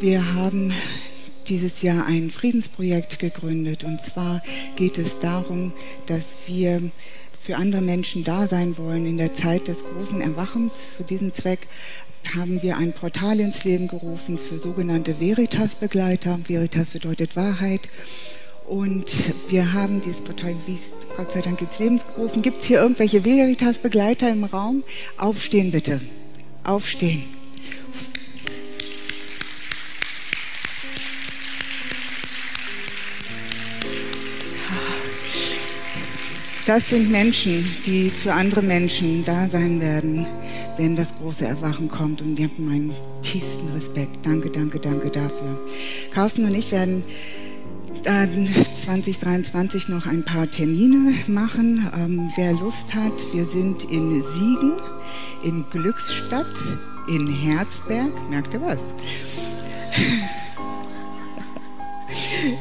Wir haben dieses Jahr ein Friedensprojekt gegründet. Und zwar geht es darum, dass wir für andere Menschen da sein wollen in der Zeit des großen Erwachens. Zu diesem Zweck haben wir ein Portal ins Leben gerufen für sogenannte Veritas-Begleiter. Veritas bedeutet Wahrheit. Und wir haben dieses Portal, wie es Gott sei Dank ins Leben gerufen. Gibt es hier irgendwelche Veritas-Begleiter im Raum? Aufstehen bitte. Aufstehen. Das sind Menschen, die für andere Menschen da sein werden, wenn das große Erwachen kommt. Und die haben meinen tiefsten Respekt. Danke, danke, danke dafür. Carsten und ich werden 2023 noch ein paar Termine machen. Ähm, wer Lust hat, wir sind in Siegen, in Glücksstadt, in Herzberg. Merkt ihr was?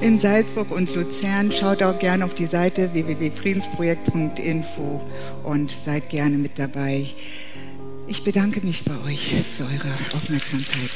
In Salzburg und Luzern. Schaut auch gerne auf die Seite www.friedensprojekt.info und seid gerne mit dabei. Ich bedanke mich bei euch für eure Aufmerksamkeit.